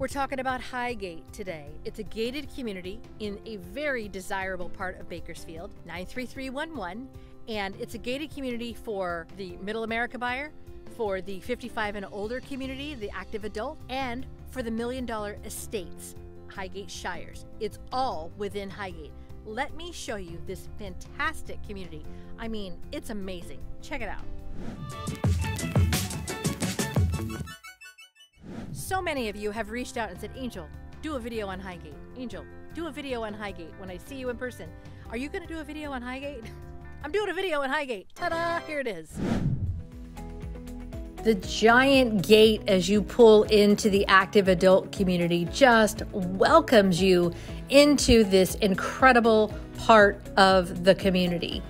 We're talking about Highgate today. It's a gated community in a very desirable part of Bakersfield, 93311, and it's a gated community for the middle America buyer, for the 55 and older community, the active adult, and for the million dollar estates, Highgate Shires. It's all within Highgate. Let me show you this fantastic community. I mean, it's amazing. Check it out. So many of you have reached out and said, Angel, do a video on Highgate. Angel, do a video on Highgate when I see you in person. Are you going to do a video on Highgate? I'm doing a video on Highgate. Ta da! Here it is. The giant gate as you pull into the active adult community just welcomes you into this incredible part of the community.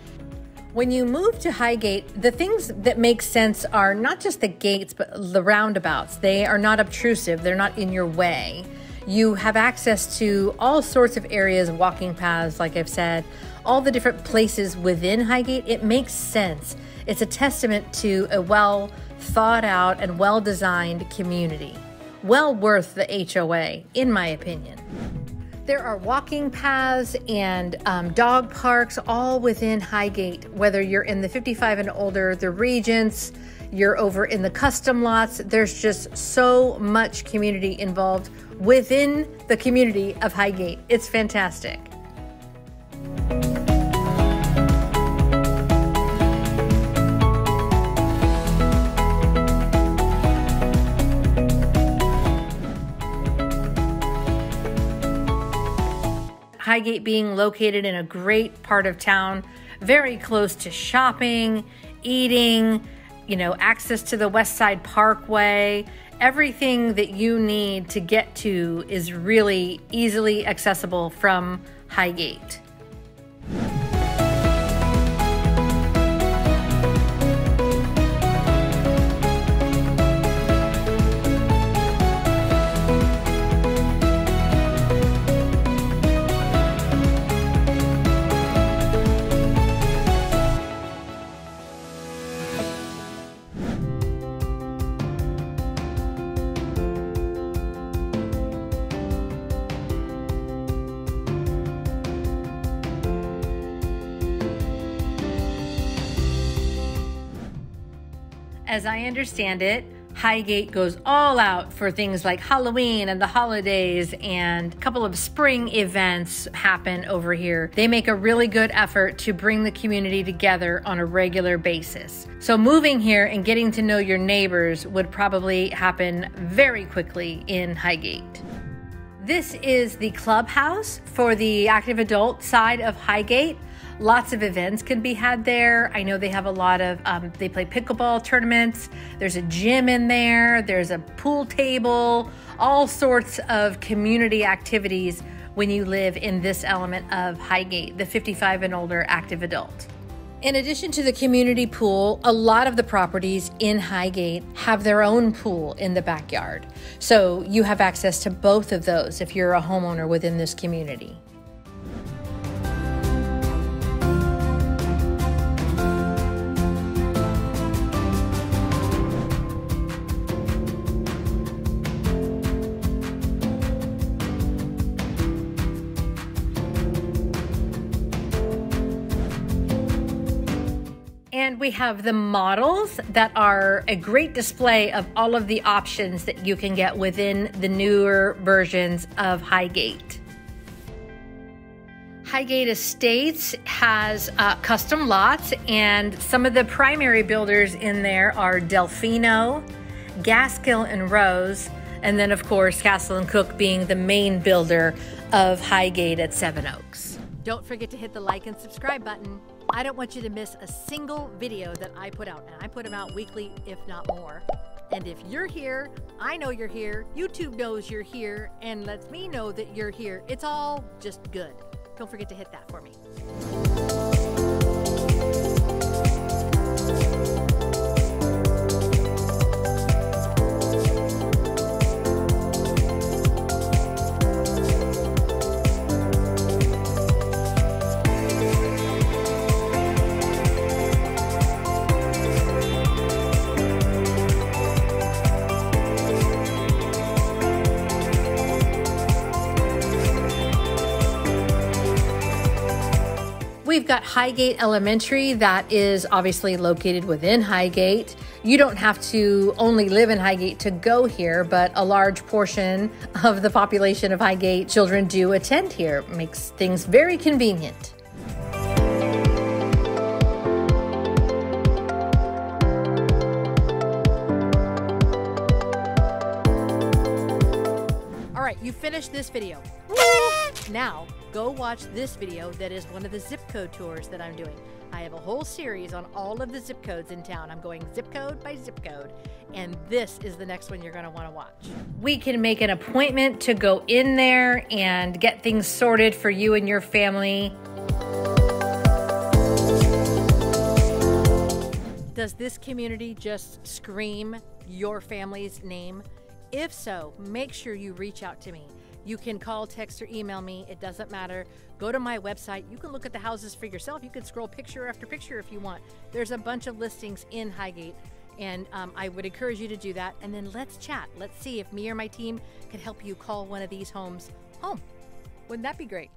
When you move to Highgate, the things that make sense are not just the gates, but the roundabouts. They are not obtrusive, they're not in your way. You have access to all sorts of areas, walking paths, like I've said, all the different places within Highgate. It makes sense. It's a testament to a well thought out and well designed community. Well worth the HOA, in my opinion. There are walking paths and um, dog parks all within Highgate, whether you're in the 55 and older, the Regents, you're over in the custom lots. There's just so much community involved within the community of Highgate. It's fantastic. Highgate being located in a great part of town, very close to shopping, eating, you know, access to the West Side Parkway. Everything that you need to get to is really easily accessible from Highgate. As I understand it, Highgate goes all out for things like Halloween and the holidays, and a couple of spring events happen over here. They make a really good effort to bring the community together on a regular basis. So, moving here and getting to know your neighbors would probably happen very quickly in Highgate. This is the clubhouse for the active adult side of Highgate. Lots of events can be had there. I know they have a lot of, um, they play pickleball tournaments. There's a gym in there, there's a pool table, all sorts of community activities when you live in this element of Highgate, the 55 and older active adult. In addition to the community pool, a lot of the properties in Highgate have their own pool in the backyard. So you have access to both of those if you're a homeowner within this community. We have the models that are a great display of all of the options that you can get within the newer versions of Highgate. Highgate Estates has uh, custom lots, and some of the primary builders in there are Delfino, Gaskill and Rose, and then, of course, Castle and Cooke being the main builder of Highgate at Seven Oaks. Don't forget to hit the like and subscribe button. I don't want you to miss a single video that I put out, and I put them out weekly, if not more. And if you're here, I know you're here, YouTube knows you're here, and lets me know that you're here. It's all just good. Don't forget to hit that for me. Got Highgate Elementary that is obviously located within Highgate. You don't have to only live in Highgate to go here, but a large portion of the population of Highgate children do attend here. It makes things very convenient. All right, you finished this video. Now, go watch this video that is one of the zip code tours that I'm doing. I have a whole series on all of the zip codes in town. I'm going zip code by zip code, and this is the next one you're going to want to watch. We can make an appointment to go in there and get things sorted for you and your family. Does this community just scream your family's name? If so, make sure you reach out to me. You can call, text, or email me. It doesn't matter. Go to my website. You can look at the houses for yourself. You can scroll picture after picture if you want. There's a bunch of listings in Highgate, and um, I would encourage you to do that. And then let's chat. Let's see if me or my team can help you call one of these homes home. Wouldn't that be great?